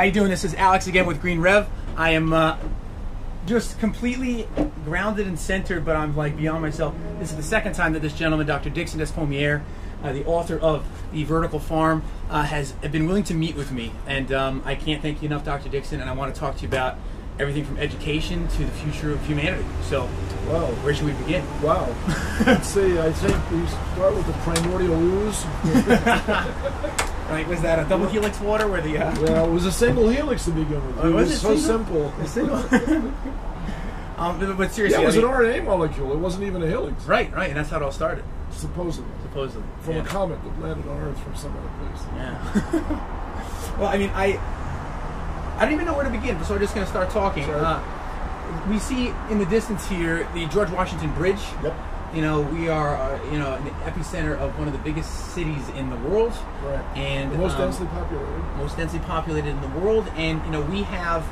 How you doing? This is Alex again with Green Rev. I am uh, just completely grounded and centered, but I'm like beyond myself. This is the second time that this gentleman, Dr. Dickson Despommier, uh, the author of The Vertical Farm, uh, has been willing to meet with me. And um, I can't thank you enough, Dr. Dickson, and I want to talk to you about everything from education to the future of humanity. So, Wow. where should we begin? Wow. Let's see, I think we start with the primordial ooze. Right, was that a double helix water where the uh, Well, it was a single helix to begin with. Oh, it was was it so single? simple. um, but, but Yeah, seriously, it was I an RNA molecule. It wasn't even a helix, right, right, and that's how it all started, supposedly. supposedly. From yeah. a comet that landed on Earth from some other place. Yeah. well, I mean, I I don't even know where to begin, so we're just going to start talking. Sure. Uh, we see in the distance here the George Washington Bridge. Yep. You know, we are, uh, you know, in the epicenter of one of the biggest cities in the world. Right. And the most um, densely populated. most densely populated in the world, and you know we have.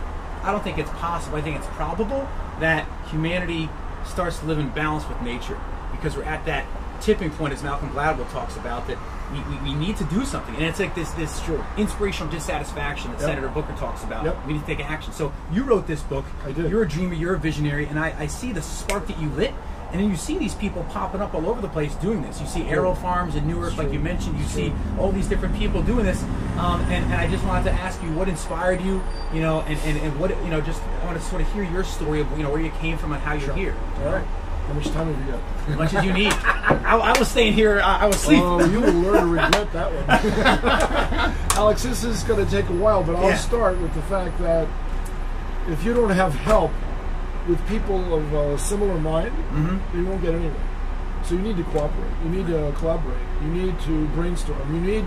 I don't think it's possible. I think it's probable that humanity starts to live in balance with nature because we're at that tipping point, as Malcolm Gladwell talks about, that we, we, we need to do something, and it's like this this Sure. inspirational dissatisfaction that Yep. Senator Booker talks about. Yep. We need to take action. So you wrote this book. I did. You're a dreamer. You're a visionary, and I, I see the spark that you lit. And then you see these people popping up all over the place doing this. You see AeroFarms in Newark, like you mentioned. You see all these different people doing this. Um, and, and I just wanted to ask you what inspired you, you know, and, and, and what, you know, just I want to sort of hear your story of, you know, where you came from and how you're Sure. here. All right. How much time have you got? As much as you need. I, I was staying here, I, I was sleeping. Oh, you will learn to regret that one. Alex, this is going to take a while, but I'll Yeah. start with the fact that if you don't have help with people of a similar mind, Mm-hmm. you won't get anywhere. So you need to cooperate. You need to collaborate. You need to brainstorm. You need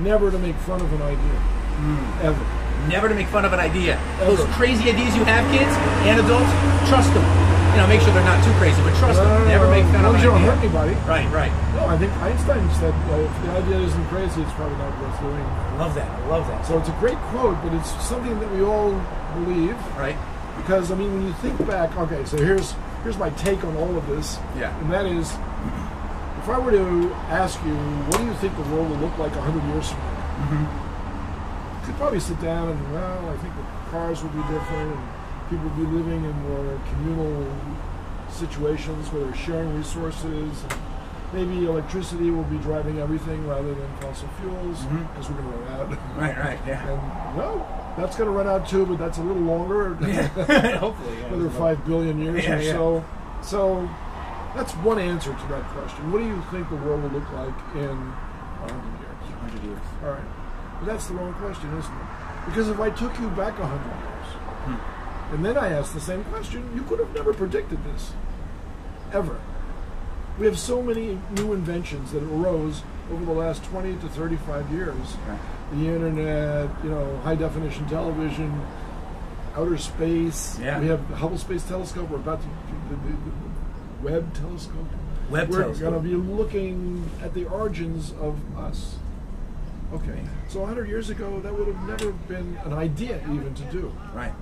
never to make fun of an idea, Mm. ever. Never to make fun of an idea. Ever. Those crazy ideas you have, kids and adults, trust them. You know, make sure they're not too crazy, but trust No, them. no, Never make fun of an you don't hurt anybody. Right, right. No, I think Einstein said uh, if the idea isn't crazy, it's probably not worth doing. I love that. I love that. So it's a great quote, but it's something that we all believe. Right? Because I mean, when you think back, okay, so here's here's my take on all of this, Yeah. and that is, if I were to ask you, what do you think the world will look like hundred years from now? Mm-hmm. You could probably sit down and well, I think the cars will be different, and people will be living in more communal situations where they're sharing resources. And maybe electricity will be driving everything rather than fossil fuels Mhm. we're going to run out. Right, right, yeah. And well, that's going to run out too, but that's a little longer. Hopefully. yeah. Another five billion years Yeah, or yeah. so. So that's one answer to that question. What do you think the world will look like in 100 years? 100 years. All right. But that's the wrong question, isn't it? Because if I took you back 100 years Hmm. and then I asked the same question, you could have never predicted this. Ever. We have so many new inventions that arose over the last 20 to 35 years Right. the internet, you know, high definition television, outer space. Yeah. We have the Hubble Space Telescope. We're about to the, the, the Webb Telescope. Webb We're going to be looking at the origins of us. Okay, so 100 years ago, that would have never been an idea even to do. Right.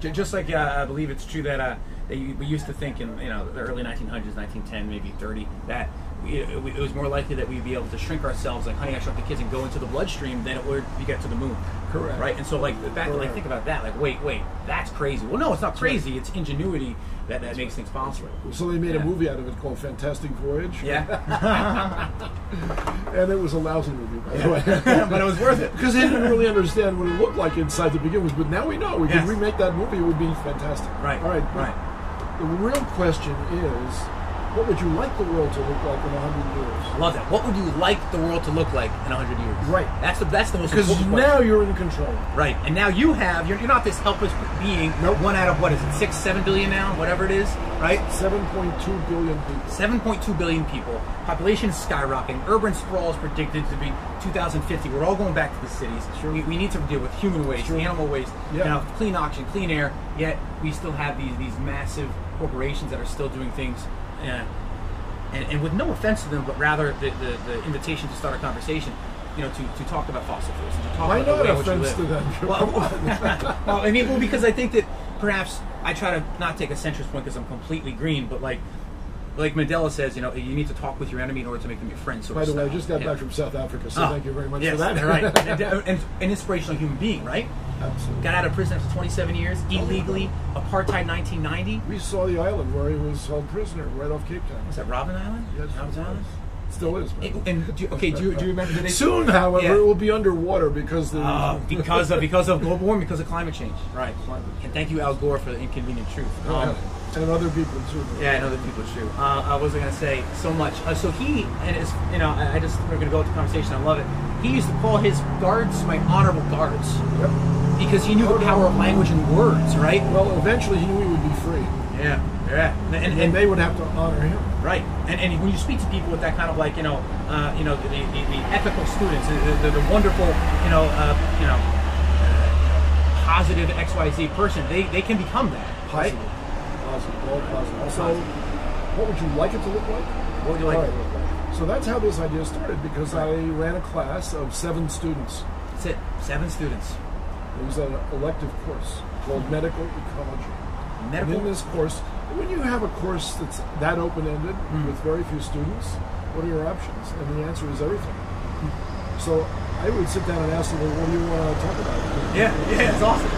Just like uh, I believe it's true that uh, we used to think in you know the early 1900s, 1910, maybe 30, that it, it was more likely that we'd be able to shrink ourselves like Honey I Shrunk the Kids and go into the bloodstream than it would to get to the moon. Correct. Right. And so like back when I Correct. think about that, like wait, wait, that's crazy. Well, no, it's not crazy. It's ingenuity that, that makes things possible. So they made Yeah. a movie out of it called Fantastic Voyage. Yeah. And it was a lousy movie, by the way. but it was worth it. Because they didn't really understand what it looked like inside to begin with, but now we know. We Yes. can remake that movie; it would be fantastic. Right. All right. Right. The real question is, what would you like the world to look like in hundred years? I love that. What would you like the world to look like in 100 years? Right. That's the that's the most Because important question. now you're in control. Right, and now you have you're, you're not this helpless being. Nope. One out of what is it, six, seven billion now, whatever it is, right? Seven point two billion people. 7.2 billion people. Population is skyrocketing. Urban sprawl is predicted to be 2050. We're all going back to the cities. Sure. We, we need to deal with human waste, Sure. animal waste, Yeah. you know, clean oxygen, clean air. Yet we still have these these massive corporations that are still doing things. Uh, and, and with no offense to them, but rather the, the, the invitation to start a conversation, you know, to, to talk about fossil fuels and to talk Why about the not way in which we offense to live. them? Well, well, I mean, well, because I think that perhaps I try to not take a centrist point because I'm completely green, but like, like Mandela says, you know, you need to talk with your enemy in order to make them your friend. Sort By the way, I just got Yeah. back from South Africa, so Oh, thank you very much yes, for that. right, and, and an inspirational human being, right? Absolutely. Got out of prison after 27 years, illegally, apartheid 1990. We saw the island where he was held prisoner, right off Cape Town. Was that Robben Island? Yes, Robben Island? was. Still is. way. And do, okay, do you, do you remember? Soon, however, Yeah. it will be underwater because the Uh, because of because of global warming, because of climate change. Right. Climate And thank you, Al Gore, for the inconvenient truth. Yeah. Um, and other people too. Yeah, I know that people too. Uh, I wasn't gonna say so much. Uh, so he and his, you know, I, I just we're gonna go with the conversation. I love it. He used to call his guards my honorable guards Yep. Because he knew the power of language and words, right? Well, eventually he knew he would be free, Yeah, yeah, and, and, and, and they would have to honor him. right. And, and when you speak to people with that kind of like, you know, uh, you know, the, the, the ethical students, the, the, the wonderful, you know, uh, you know, uh, positive X Y Z person, they they can become that, right? Positive. Positive. All positive. So, Positive. what would you like it to look like? What would you like All it to look like? So that's how this idea started because I ran a class of seven students. That's it. Seven students. It was an elective course called medical ecology. And Medical. in this course, when you have a course that's that open-ended Hmm. with very few students, what are your options? And the answer is everything. So I would sit down and ask them, well, what do you want to talk about? Yeah, yeah, it's awesome.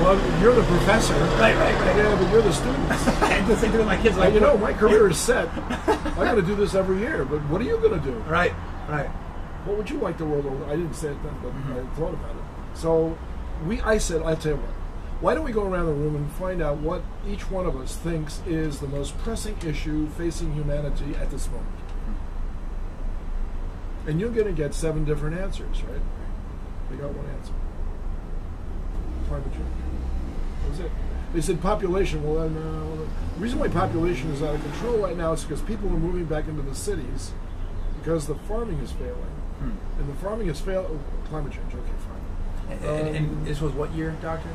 Well, you're the professor. Right, right, right. Yeah, but you're the students. I the same thing my kids. Like, Like, you know, my career is set. I'm going to do this every year, but what are you going to do? Right, right. What would you like the world over? I didn't say it then, but Mm-hmm. I thought about it. So we, I said, I'll tell you what. Why don't we go around the room and find out what each one of us thinks is the most pressing issue facing humanity at this moment? And you're going to get seven different answers, right? They got one answer. Climate change. That was it. They said population. Well, then, uh, the reason why population is out of control right now is because people are moving back into the cities because the farming is failing. Hmm. And the farming is failing. Oh, climate change. Okay, fine. And, and, Um, and this was what year, Doctor?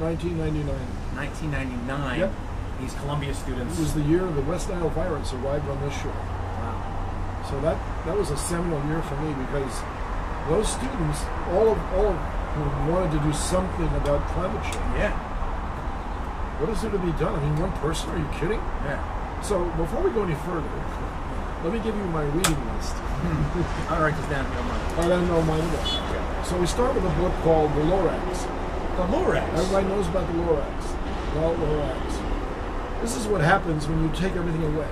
1999. 1999. Yep. These Columbia students. It was the year the West Nile virus arrived on this shore. wow. So that that was a seminal year for me because those students, all of all of who wanted to do something about climate change. Yeah. What is there to be done? I mean, one person? Are you kidding? Yeah. So before we go any further, let me give you my reading list. I'll write this down if you don't mind. I don't know mine at all. So we start with a book called The Lorax. The Lorax. Everybody knows about the Lorax. Well, Lorax. This is what happens when you take everything away.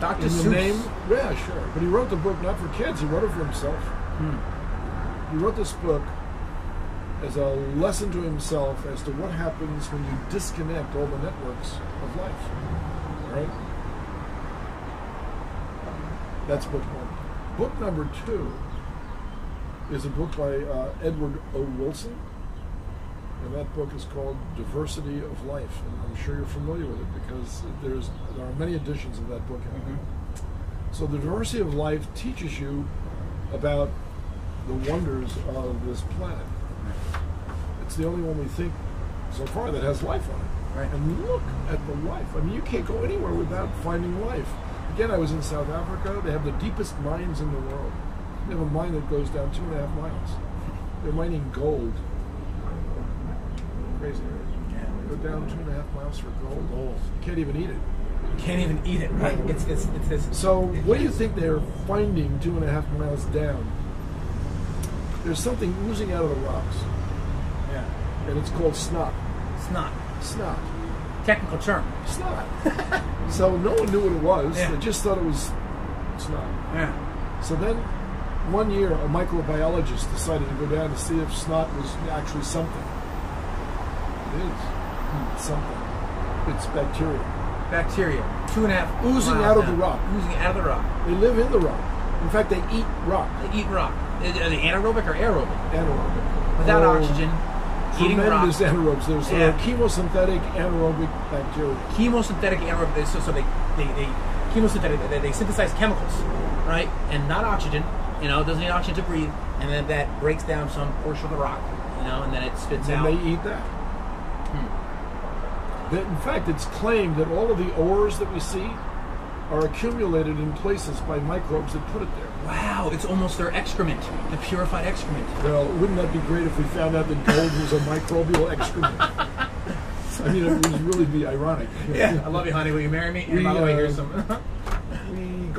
Dr. In Seuss. name, yeah, sure. But he wrote the book not for kids. He wrote it for himself. Hmm. He wrote this book as a lesson to himself as to what happens when you disconnect all the networks of life. Right? That's book one. Book number two is a book by uh, Edward O. Wilson. And that book is called Diversity of Life. And I'm sure you're familiar with it because there's there are many editions of that book out there. So the diversity of life teaches you about the wonders of this planet. It's the only one we think so far that has life on it. Right. And look at the life. I mean, you can't go anywhere without finding life. Again, I was in South Africa. They have the deepest mines in the world. They have a mine that goes down two and a half miles. They're mining gold. Crazy? Yeah. Go down two and a half miles for gold. Gold. You can't even eat it. You Can't even eat it, right? It's it's it's this. So, what do you think they're finding two and a half miles down? There's something oozing out of the rocks, Yeah. and it's called snot. Snot. Snot. Technical term. Snot. so, no one knew what it was. Yeah. They just thought it was snot. Yeah. So then, one year, a microbiologist decided to go down to see if snot was actually something. It is. It's something. It's bacteria. Bacteria. Two and a half. Oozing out of the rock. Oozing out of the rock. They live in the rock. In fact, they eat rock. They eat rock. Are they anaerobic or aerobic? Anaerobic. Without Oh, oxygen, eating rock. Tremendous anaerobes. There's Yeah. chemosynthetic anaerobic bacteria. chemosynthetic anaerobic. So, so they, they, they chemosynthetic. They, they synthesize chemicals, right? And not oxygen. You know, it doesn't need oxygen to breathe, and then that breaks down some portion of the rock. You know, and then it spits And out. And they eat that. That, in fact, it's claimed that all of the ores that we see are accumulated in places by microbes that put it there. Wow, it's almost their excrement, the purified excrement. Well, wouldn't that be great if we found out that gold was a microbial excrement? I mean, it would really be ironic. Yeah, I love you, honey. Will you marry me? And We, by the way, uh, here's some.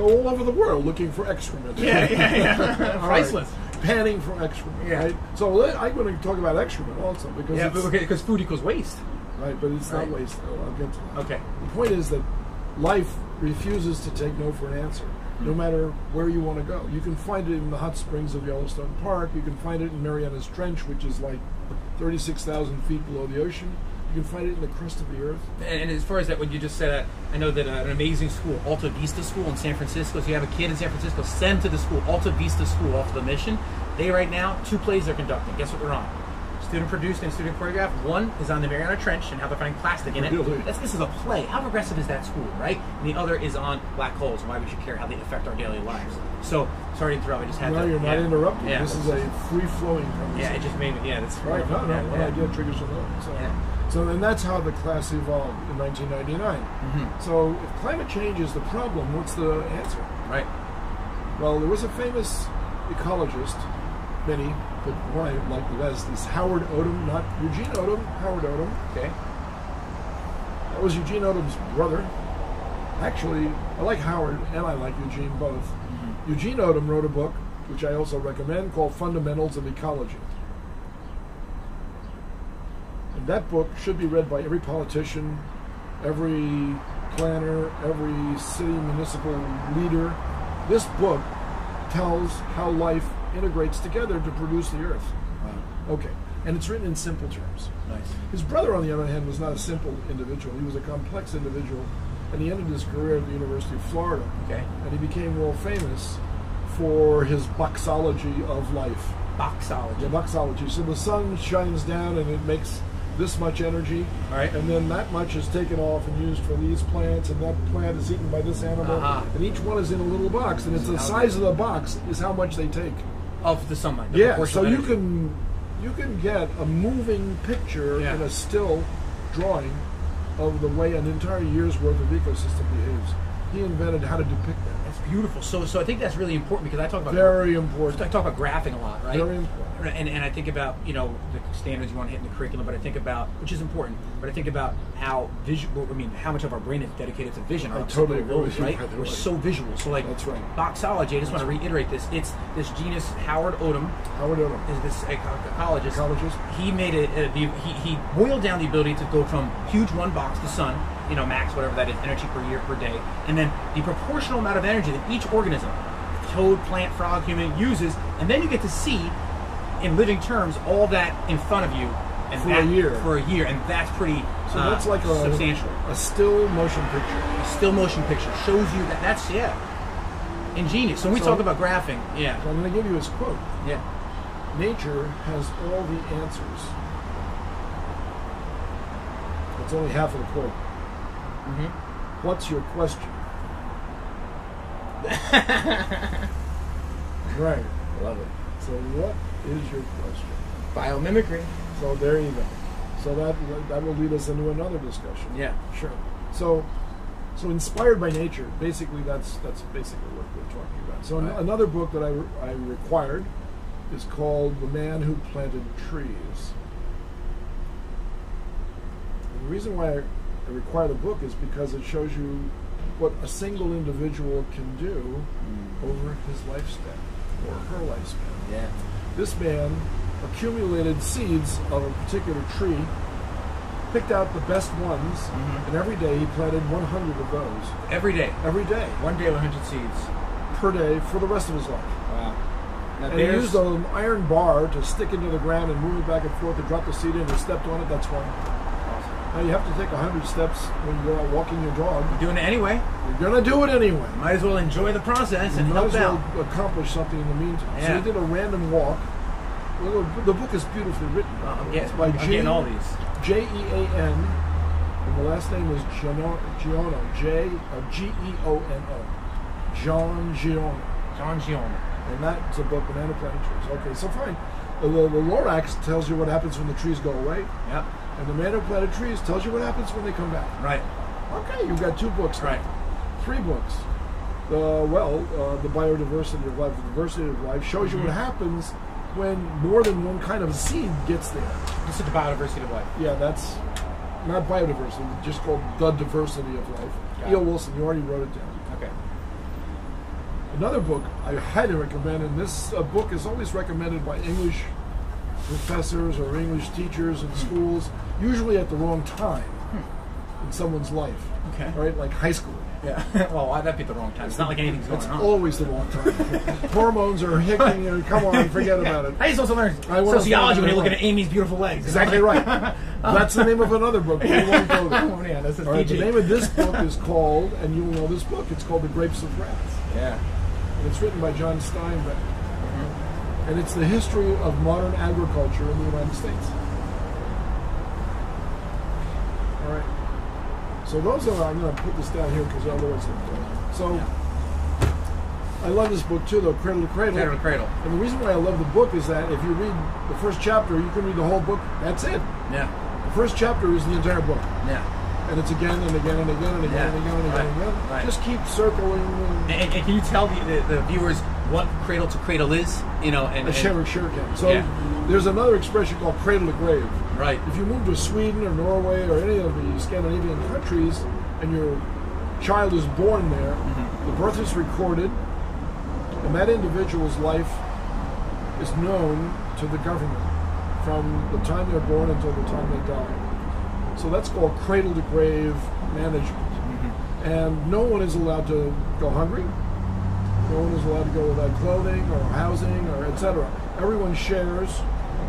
Go all over the world looking for excrement. yeah, yeah, yeah. All right. Priceless. panning for excrement, Yeah. right? So I'm going to talk about excrement also because Yeah, but okay, because food equals waste. right, but it's Right. not waste. I'll get to that. Okay. The point is that life refuses to take no for an answer, no matter where you want to go. You can find it in the hot springs of Yellowstone Park. You can find it in Mariana's Trench, which is like 36,000 feet below the ocean. You can find it in the crust of the earth. And, and as far as that, what you just said, uh, I know that uh, an amazing school, Alta Vista School in San Francisco. If you have a kid in San Francisco, send to the school, Alta Vista School, off of the mission. They right now two plays they're conducting. Guess what they're on? Student produced and student choreographed. One is on the Mariana Trench and how they're finding plastic in it. Really? That's, this is a play. How progressive is that school, right? And the other is on black holes and why we should care how they affect our daily lives. So sorry to interrupt. I just had No, to. you're not interrupting. Yeah. This is a free-flowing conversation. Yeah, it just made me. Yeah, that's Right, no, no, Yeah, one yeah. idea triggers another. So, Yeah. So and that's how the class evolved in 1999. Mm-hmm. So if climate change is the problem, what's the answer? Right. Well, there was a famous ecologist, many, but one I like the best is Howard Odum, not Eugene Odum, Howard Odum. Okay. That was Eugene Odum's brother. Actually, I like Howard and I like Eugene both. Eugene Odum wrote a book, which I also recommend, called Fundamentals of Ecology. And that book should be read by every politician, every planner, every city municipal leader. This book tells how life integrates together to produce the earth. Wow. Okay. And it's written in simple terms. Nice. His brother, on the other hand, was not a simple individual. He was a complex individual, and he ended his career at the University of Florida. Okay. And he became world famous for his boxology of life. Boxology. The boxology. So the sun shines down and it makes this much energy, right. and then that much is taken off and used for these plants, and that plant is eaten by this animal, Uh-huh. and each one is in a little box, and it's the size of the box is how much they take. Of the sunlight. The Yeah, so you can you can get a moving picture Yeah. in a still drawing of the way an entire year's worth of ecosystem behaves. He invented how to depict that. That's beautiful. So, so I think that's really important because I talk about Very important. I talk about graphing a lot, right? Very important. And, and I think about you know the standards you want to hit in the curriculum, but I think about which is important. But I think about how visual. I mean, how much of our brain is dedicated to vision. I totally agree with you, right? We're way. so visual. So like That's right. Boxology. I just want to reiterate this. It's this genius Howard Odum Howard Odum, is this eco- ecologist. ecologist. he made it. Uh, the, he, he boiled down the ability to go from huge one box, the sun, you know, max whatever that is, energy per year per day, and then the proportional amount of energy that each organism, toad, plant, frog, human, uses, and then you get to see, in living terms, all that in front of you, and For a that, year. for a year, and that's pretty. So uh, that's like a substantial. a still motion picture. A still motion picture shows you that. That's yeah. Ingenious. So when we So- talk about graphing, yeah, So I'm going to give you his quote. yeah. Nature has all the answers. That's only half of the quote. Mm-hmm. What's your question? right. Love it. So what is your question? Biomimicry. So there you go. So that that will lead us into another discussion. Yeah. Sure. So so inspired by nature, basically that's that's basically what we're talking about. So an- another book that I, re- I required is called The Man Who Planted Trees. And the reason why I, I require the book is because it shows you what a single individual can do over his lifespan or her lifespan. Yeah. This man accumulated seeds of a particular tree, picked out the best ones, Mhm. and every day he planted 100 of those. Every day. Every day, One day, 100 seeds. per day, for the rest of his life. Wow. Now And he used an iron bar to stick into the ground and move it back and forth to drop the seed in and stepped on it, that's one. Now you have to take 100 steps when you're out walking your dog. You're doing it anyway. You're going to do it anyway. Might as well enjoy the process and You might help as well out. accomplish something in the meantime. So Yeah. he did a random walk. Well, the- book is beautifully written. Uh, I'm getting, It's by I'm getting all these. J E A N, and the last name is Giono, Giono J uh, G E O N O, John Giono, John Gion. and that's a book, Banana Planting Trees. Okay, so fine. The, the Lorax tells you what happens when the trees go away, Yep. And the Man Who Planted Trees tells you what happens when they come back. Right. Okay, you've got two books. now. Right. Three books. The well, uh, the biodiversity of life, the diversity of life shows you what Mm-hmm. happens when more than one kind of seed gets there. This is the biodiversity of life. Yeah, that's not biodiversity, just called the diversity of life. Got E.O. Wilson, you already wrote it down. Okay. Another book I highly recommend, and this uh, book is always recommended by English professors or English teachers in schools, usually at the wrong time hmm. in someone's life. Okay. Right, like high school. Yeah. well, that'd be the wrong time? It's not like anything's going It's on. always the wrong time. Hormones are hitting you. Come on, forget about it. How are you supposed to learn I sociology when you're looking at Amy's beautiful legs? Exactly right. That's the name of another book. We won't go there. Oh, yeah, this is All right, the name of this book is called, and you will know this book. It's called The Grapes of Wrath, Yeah. and it's written by John Steinbeck, and it's the history of modern agriculture in the United States. All right. So those are. I'm going to put this down here because otherwise. So. I love this book too, though. Cradle to Cradle. Cradle to cradle. And the reason why I love the book is that if you read the first chapter, you can read the whole book. That's it. Yeah. The first chapter is the entire book, Yeah. And it's again and again and again and again Yeah. and again and again and again. Right. Just keep circling. And, And, and can you tell the, the, the viewers what cradle to cradle is? You know, and, I and- sure, sure can. So Yeah. there's another expression called cradle to grave. right. If you move to Sweden or Norway or any of the Scandinavian countries, and your child is born there, Mm-hmm. the birth is recorded, and that individual's life is known to the government from the time they're born until the time they die. So that's called cradle to grave management. Mm-hmm. And no one is allowed to go hungry. No one is allowed to go without clothing or housing or etc. Everyone shares.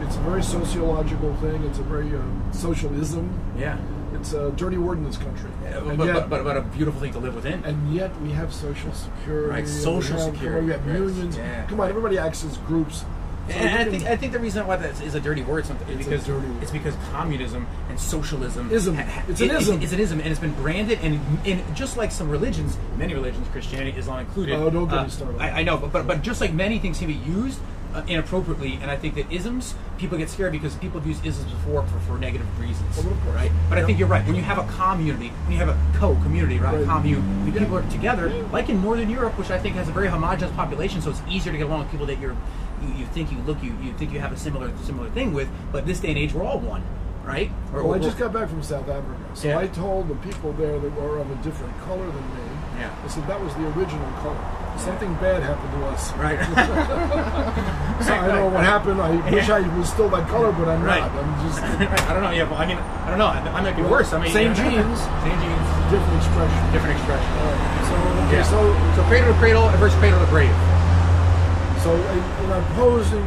It's a very sociological thing. It's a very um, socialism. Yeah. It's a dirty word in this country. Yeah, and, but, yet, but, but, but a beautiful thing to live within. and yet we have social security. Right, and we social have- security, We have unions. yeah. Come on, everybody acts as groups. So And I think I think the reason why that is a dirty word something is It's because dirty word. it's because communism and socialism Ism. ha- ha- It's an it- ism. It's an ism, and it's been branded and and just like some religions, many religions, Christianity is not included. Oh, don't get uh, me started. I, I know, but, but but just like many things can be used uh, inappropriately, and I think that isms people get scared because people have used isms before for, for negative reasons, Well, right? But I think you're right. When you have a community, when you have a co-community, right, Right. commune, when Yeah. people are together, like in Northern Europe, which I think has a very homogenous population, so it's easier to get along with people that you're you, you think you look you you think you have a similar similar thing with. But this day and age, we're all one, right? Or, Well, I just got back from South Africa, so Yeah. I told the people there that were of a different color than me. Yeah. I said that was the original color. Something bad happened to us. right. So I don't know what happened. I wish I was still that color, but I'm Right. not. I'm just I don't know. Yeah, well, I mean, I don't know. I, I might be Well, worse. I mean, same genes. same genes, different expression. different expression. Right. So okay, Yeah. so So cradle to cradle versus cradle to grave. so uh, in opposing